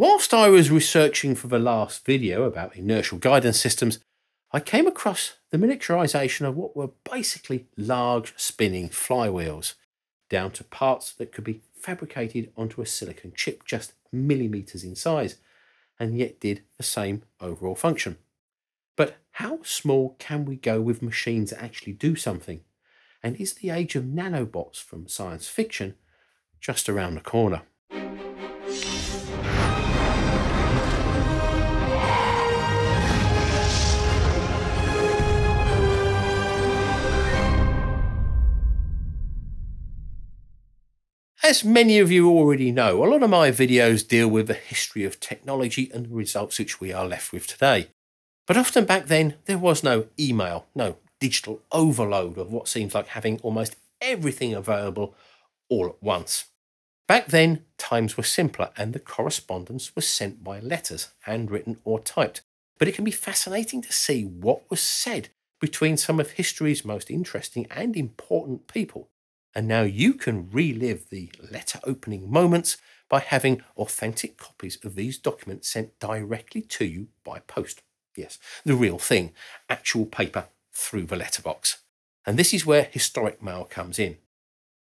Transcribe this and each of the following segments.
Whilst I was researching for the last video about inertial guidance systems, I came across the miniaturization of what were basically large spinning flywheels, down to parts that could be fabricated onto a silicon chip just millimeters in size, and yet did the same overall function. But how small can we go with machines that actually do something? And is the age of nanobots from science fiction just around the corner? As many of you already know, a lot of my videos deal with the history of technology and the results which we are left with today. But often back then, there was no email, no digital overload of what seems like having almost everything available all at once. Back then, times were simpler and the correspondence was sent by letters, handwritten or typed. But it can be fascinating to see what was said between some of history's most interesting and important people and now you can relive the letter opening moments by having authentic copies of these documents sent directly to you by post. Yes, the real thing, actual paper through the letterbox. And this is where historic mail comes in.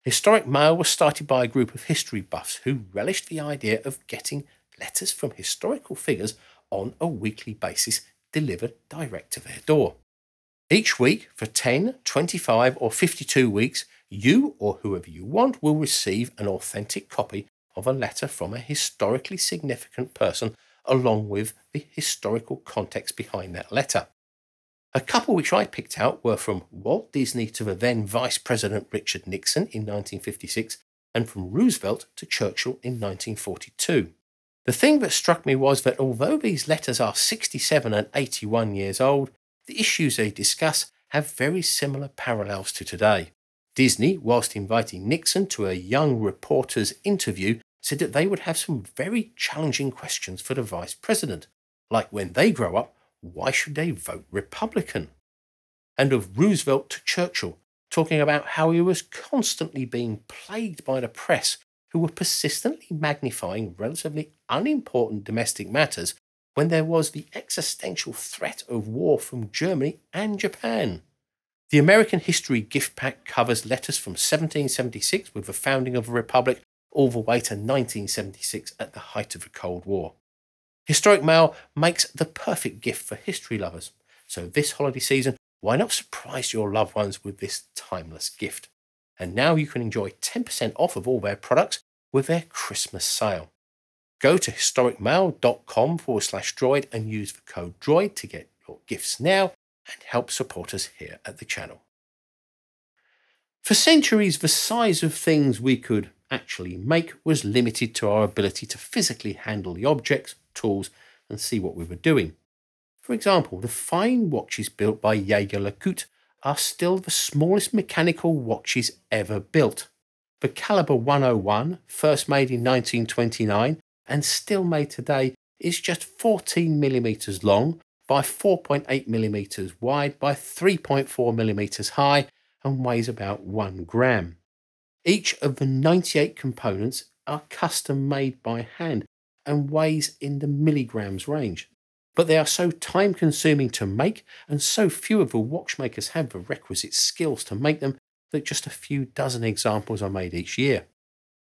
Historic mail was started by a group of history buffs who relished the idea of getting letters from historical figures on a weekly basis delivered direct to their door. Each week, for 10, 25, or 52 weeks, you or whoever you want will receive an authentic copy of a letter from a historically significant person along with the historical context behind that letter. A couple which I picked out were from Walt Disney to the then Vice President Richard Nixon in 1956 and from Roosevelt to Churchill in 1942. The thing that struck me was that although these letters are 67 and 81 years old, the issues they discuss have very similar parallels to today. Disney, whilst inviting Nixon to a young reporter's interview, said that they would have some very challenging questions for the vice president, like when they grow up, why should they vote Republican? And of Roosevelt to Churchill, talking about how he was constantly being plagued by the press, who were persistently magnifying relatively unimportant domestic matters when there was the existential threat of war from Germany and Japan. The American History gift pack covers letters from 1776 with the founding of a republic all the way to 1976 at the height of the Cold War. Historic Mail makes the perfect gift for history lovers. So this holiday season, why not surprise your loved ones with this timeless gift? And now you can enjoy 10% off of all their products with their Christmas sale. Go to historicmail.com forward slash droid and use the code droid to get your gifts now and help support us here at the channel. For centuries, the size of things we could actually make was limited to our ability to physically handle the objects, tools, and see what we were doing. For example, the fine watches built by Jaeger-LeCoultre are still the smallest mechanical watches ever built. The caliber 101, first made in 1929 and still made today, is just 14 millimeters long by 4.8 millimeters wide by 3.4 millimeters high and weighs about 1 gram. Each of the 98 components are custom made by hand and weighs in the milligrams range. But they are so time consuming to make, and so few of the watchmakers have the requisite skills to make them that just a few dozen examples are made each year.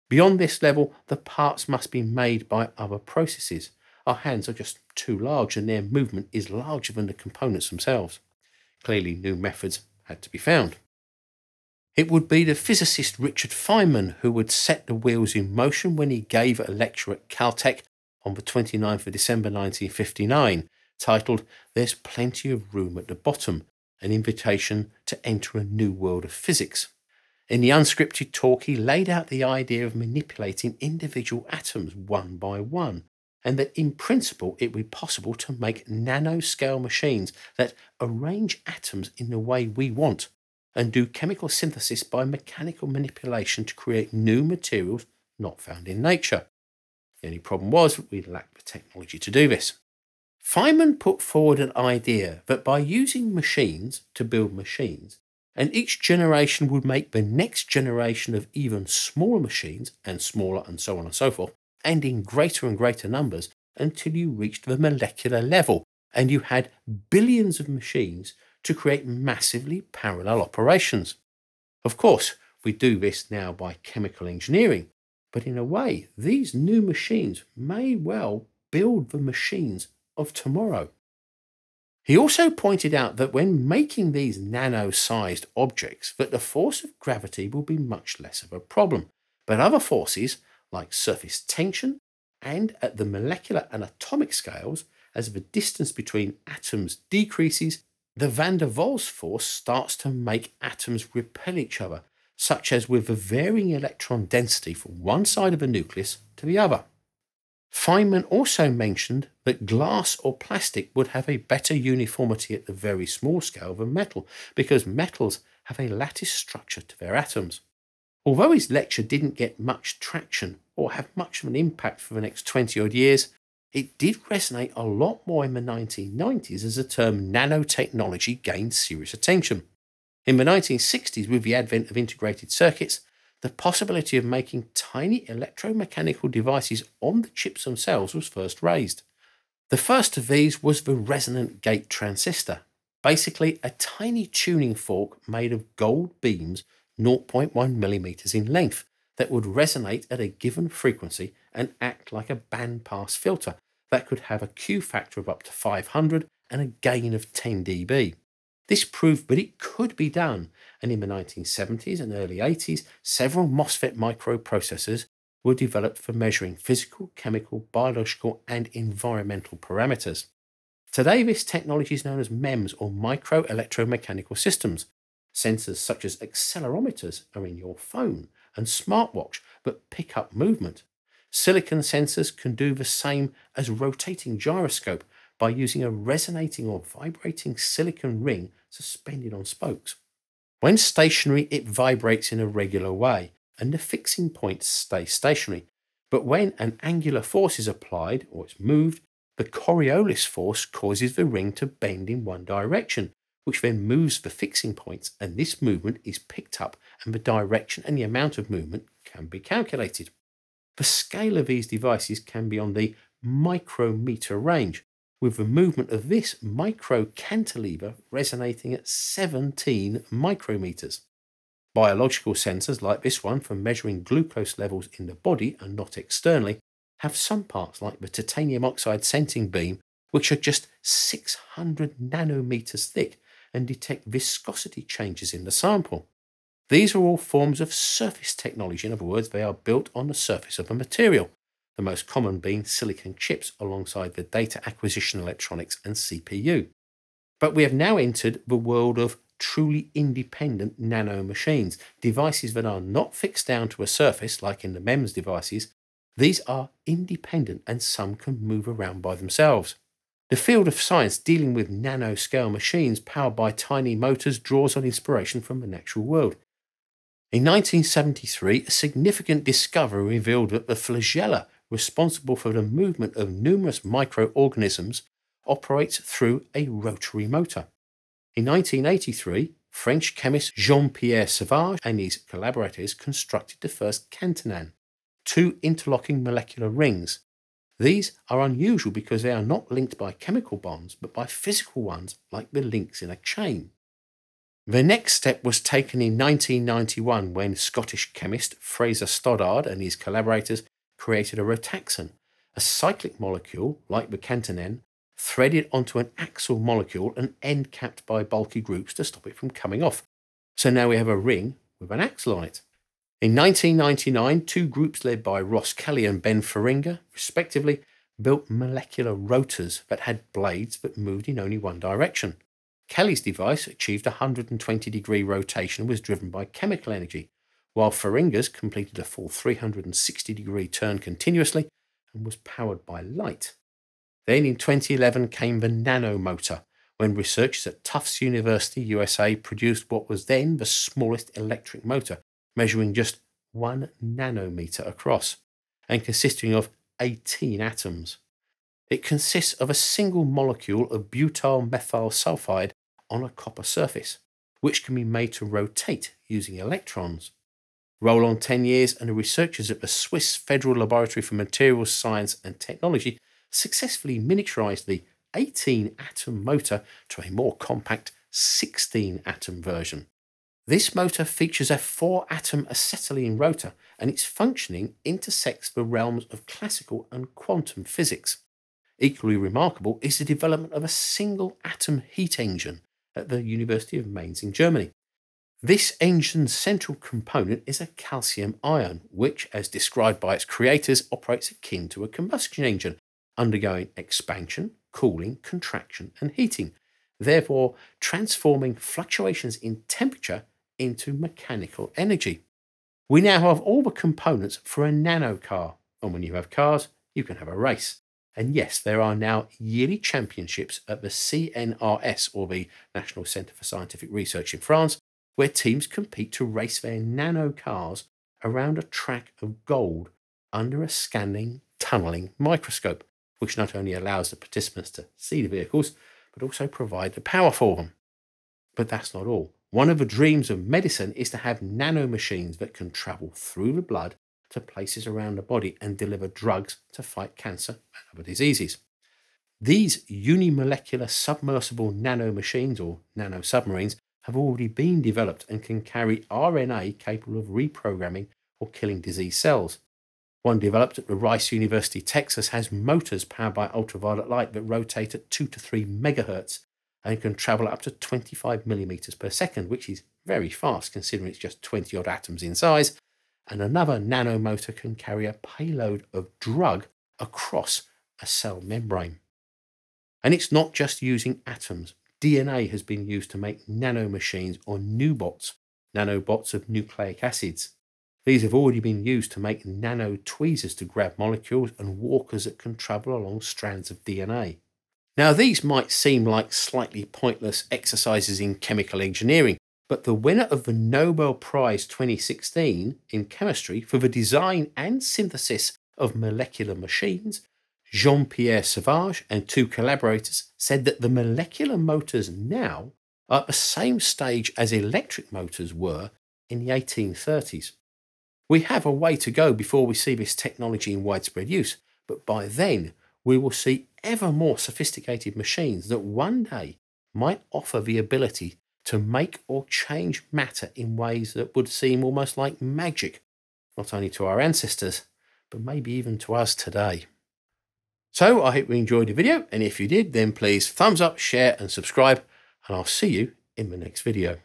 Beyond this level, the parts must be made by other processes, our hands are just too large and their movement is larger than the components themselves. Clearly, new methods had to be found. It would be the physicist Richard Feynman who would set the wheels in motion when he gave a lecture at Caltech on the 29th of December 1959, titled There's Plenty of Room at the Bottom An Invitation to Enter a New World of Physics. In the unscripted talk, he laid out the idea of manipulating individual atoms one by one and that in principle it would be possible to make nanoscale machines that arrange atoms in the way we want and do chemical synthesis by mechanical manipulation to create new materials not found in nature. The only problem was we lacked the technology to do this. Feynman put forward an idea that by using machines to build machines, and each generation would make the next generation of even smaller machines, and smaller and so on and so forth, and in greater and greater numbers until you reached the molecular level and you had billions of machines to create massively parallel operations. Of course, we do this now by chemical engineering, but in a way, these new machines may well build the machines of tomorrow. He also pointed out that when making these nano-sized objects, that the force of gravity will be much less of a problem, but other forces like surface tension and at the molecular and atomic scales, as the distance between atoms decreases, the van der Waals force starts to make atoms repel each other, such as with the varying electron density from one side of a nucleus to the other. Feynman also mentioned that glass or plastic would have a better uniformity at the very small scale than metal, because metals have a lattice structure to their atoms. Although his lecture didn't get much traction or have much of an impact for the next 20 odd years, it did resonate a lot more in the 1990s as the term nanotechnology gained serious attention. In the 1960s, with the advent of integrated circuits, the possibility of making tiny electromechanical devices on the chips themselves was first raised. The first of these was the resonant gate transistor, basically a tiny tuning fork made of gold beams 0.1 millimeters in length that would resonate at a given frequency and act like a bandpass filter that could have a Q factor of up to 500 and a gain of 10 dB. This proved that it could be done, and in the 1970s and early 80s, several MOSFET microprocessors were developed for measuring physical, chemical, biological, and environmental parameters. Today, this technology is known as MEMS or micro electromechanical systems. Sensors such as accelerometers are in your phone and smartwatch but pick up movement. Silicon sensors can do the same as rotating gyroscope by using a resonating or vibrating silicon ring suspended on spokes. When stationary, it vibrates in a regular way and the fixing points stay stationary. But when an angular force is applied or it's moved, the Coriolis force causes the ring to bend in one direction, which then moves the fixing points, and this movement is picked up, and the direction and the amount of movement can be calculated. The scale of these devices can be on the micrometer range, with the movement of this micro cantilever resonating at 17 micrometers. Biological sensors like this one for measuring glucose levels in the body and not externally have some parts like the titanium oxide sensing beam which are just 600 nanometers thick and detect viscosity changes in the sample. These are all forms of surface technology, in other words, they are built on the surface of a material, the most common being silicon chips alongside the data acquisition electronics and CPU. But we have now entered the world of truly independent nano machines, devices that are not fixed down to a surface like in the MEMS devices. These are independent and some can move around by themselves. The field of science dealing with nanoscale machines powered by tiny motors draws on inspiration from the natural world. In 1973, a significant discovery revealed that the flagella responsible for the movement of numerous microorganisms, operates through a rotary motor. In 1983, French chemist Jean-Pierre Sauvage and his collaborators constructed the first catenane, two interlocking molecular rings. These are unusual because they are not linked by chemical bonds, but by physical ones like the links in a chain. The next step was taken in 1991 when Scottish chemist Fraser Stoddart and his collaborators created a rotaxane, a cyclic molecule like the catenane, threaded onto an axle molecule and end capped by bulky groups to stop it from coming off. So now we have a ring with an axle on it. In 1999, two groups led by Ross Kelly and Ben Feringa, respectively, built molecular rotors that had blades that moved in only one direction. Kelly's device achieved a 120 degree rotation and was driven by chemical energy, while Feringa's completed a full 360 degree turn continuously and was powered by light. Then in 2011 came the nanomotor, when researchers at Tufts University, USA produced what was then the smallest electric motor, measuring just one nanometer across and consisting of 18 atoms. It consists of a single molecule of butyl methyl sulfide on a copper surface, which can be made to rotate using electrons. Roll on 10 years, and the researchers at the Swiss Federal Laboratory for Materials Science and Technology successfully miniaturized the 18 atom motor to a more compact 16 atom version. This motor features a 4 atom acetylene rotor and its functioning intersects the realms of classical and quantum physics. Equally remarkable is the development of a single atom heat engine at the University of Mainz in Germany. This engine's central component is a calcium ion, which, as described by its creators, operates akin to a combustion engine, undergoing expansion, cooling, contraction, and heating, therefore transforming fluctuations in temperature into mechanical energy. We now have all the components for a nano car, and when you have cars, you can have a race. And yes, there are now yearly championships at the CNRS, or the National Centre for Scientific Research in France, where teams compete to race their nano cars around a track of gold under a scanning, tunnelling microscope, which not only allows the participants to see the vehicles, but also provide the power for them. But that's not all. One of the dreams of medicine is to have nanomachines that can travel through the blood to places around the body and deliver drugs to fight cancer and other diseases. These unimolecular submersible nanomachines or nanosubmarines have already been developed and can carry RNA capable of reprogramming or killing disease cells. One developed at the Rice University, Texas, has motors powered by ultraviolet light that rotate at 2 to 3 megahertz and can travel up to 25 millimeters per second, which is very fast considering it's just 20 odd atoms in size and another nanomotor can carry a payload of drug across a cell membrane. And it's not just using atoms. DNA has been used to make nanomachines or nubots, nanobots of nucleic acids. These have already been used to make nano tweezers to grab molecules and walkers that can travel along strands of DNA. Now, these might seem like slightly pointless exercises in chemical engineering, but the winner of the Nobel Prize 2016 in chemistry for the design and synthesis of molecular machines, Jean Pierre Sauvage and two collaborators said that the molecular motors now are at the same stage as electric motors were in the 1830s. We have a way to go before we see this technology in widespread use, but by then we will see ever more sophisticated machines that one day might offer the ability to make or change matter in ways that would seem almost like magic, not only to our ancestors, but maybe even to us today. So I hope you enjoyed the video, and if you did, then please thumbs up, share, and subscribe, and I'll see you in the next video.